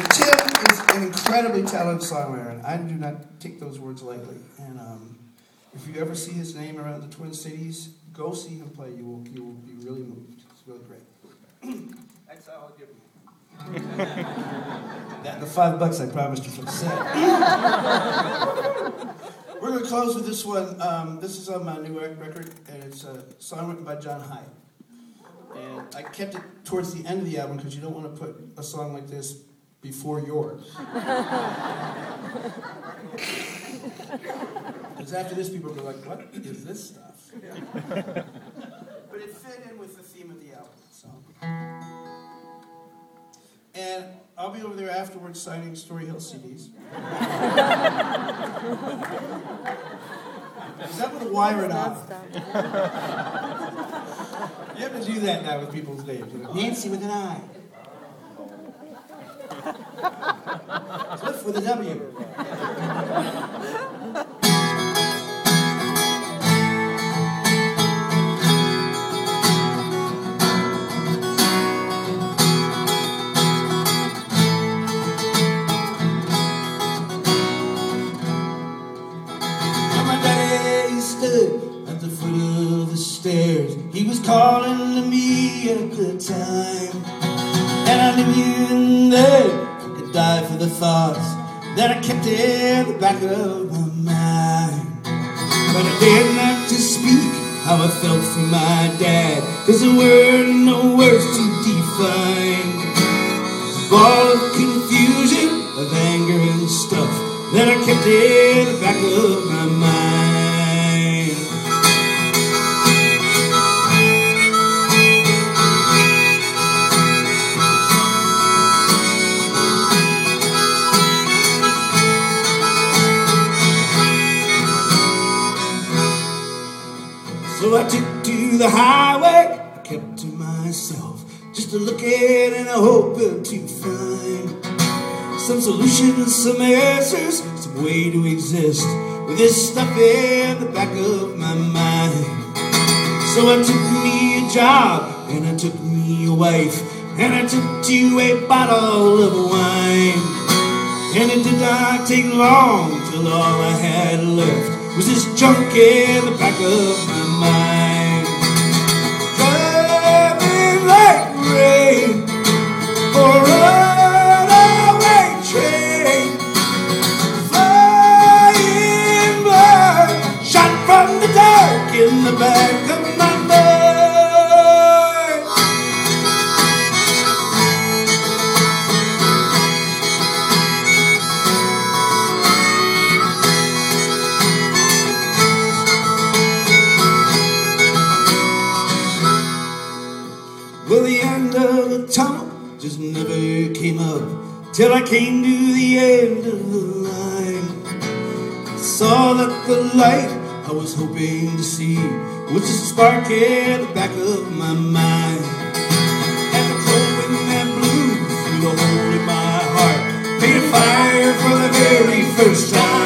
And Tim is an incredibly talented songwriter, and I do not take those words lightly. And um, if you ever see his name around the Twin Cities, go see him play. You will, you will be really moved. It's really great. That's all I'll give you. that the five bucks I promised you for the set. We're going to close with this one. Um, this is on my new record, and it's a song written by John Hiatt. And I kept it towards the end of the album because you don't want to put a song like this before yours. Because after this, people go like, "What is this stuff?" but it fit in with the theme of the album. So, and I'll be over there afterwards signing Story Hill CDs. is that with a Y or an I? You have to do that now with people's names. You know? Nancy with an I. Cliff with a W. At the foot of the stairs. He was calling to me at the time. And I knew in there die for the thoughts that I kept in the back of my mind. But I dared not to speak how I felt for my dad. Cause there were no words to define. Ball of confusion, of anger and stuff that I kept in the back of my mind. So I took to the highway, I kept to myself, just a looking and a hoping to find some solutions, some answers, some way to exist with this stuff in the back of my mind. So I took me a job, and I took me a wife, and I took to a bottle of wine. And it did not take long till all I had left was this junk in the back of my in the back of my mind. Well, the end of the tunnel just never came up till I came to the end of the line. I saw that the light I was hoping to see was just a spark in the back of my mind. And the cold wind that blew through the hole in my heart made a fire for the very first time.